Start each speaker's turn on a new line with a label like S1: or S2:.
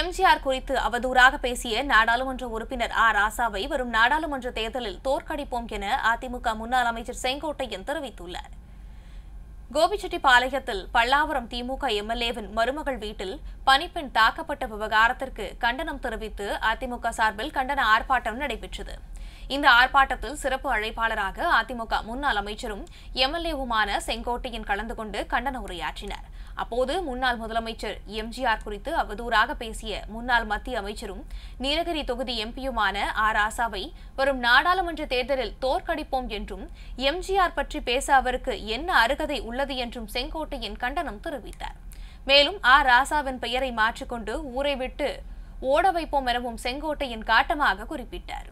S1: எம்ஜிஆர் குறித்து அவதூறாக பேசிய நாடாளுமன்ற உறுப்பினர் ஆ ராசாவை வரும் நாடாளுமன்ற தேர்தலில் தோற்கடிப்போம் என அதிமுக முன்னாள் அமைச்சர் செங்கோட்டையன் தெரிவித்துள்ளார் கோபிச்செட்டிப்பாளையத்தில் பல்லாவரம் திமுக எம்எல்ஏவின் மருமகள் வீட்டில் பணிப்பெண் தாக்கப்பட்ட விவகாரத்திற்கு கண்டனம் தெரிவித்து அதிமுக சார்பில் கண்டன ஆர்ப்பாட்டம் நடைபெற்றது இந்த ஆர்ப்பாட்டத்தில் சிறப்பு அழைப்பாளராக அதிமுக முன்னாள் அமைச்சரும் எம்எல்ஏவுமான செங்கோட்டையன் கலந்து கொண்டு கண்டன உரையாற்றினர் அப்போது முன்னாள் முதலமைச்சர் எம்ஜிஆர் குறித்து அவதூறாக பேசிய முன்னாள் மத்திய அமைச்சரும் நீலகிரி தொகுதி எம்பியுமான ஆர் ஆசாவை வரும் நாடாளுமன்ற தேர்தலில் தோற்கடிப்போம் என்றும் எம்ஜிஆர் பற்றி பேச அவருக்கு என்ன அருகதை உள்ளது என்றும் செங்கோட்டையன் கண்டனம் தெரிவித்தார் மேலும் ஆ ராசாவின் பெயரை மாற்றிக்கொண்டு ஊரை விட்டு ஓட வைப்போம் எனவும் செங்கோட்டையின் காட்டமாக குறிப்பிட்டார்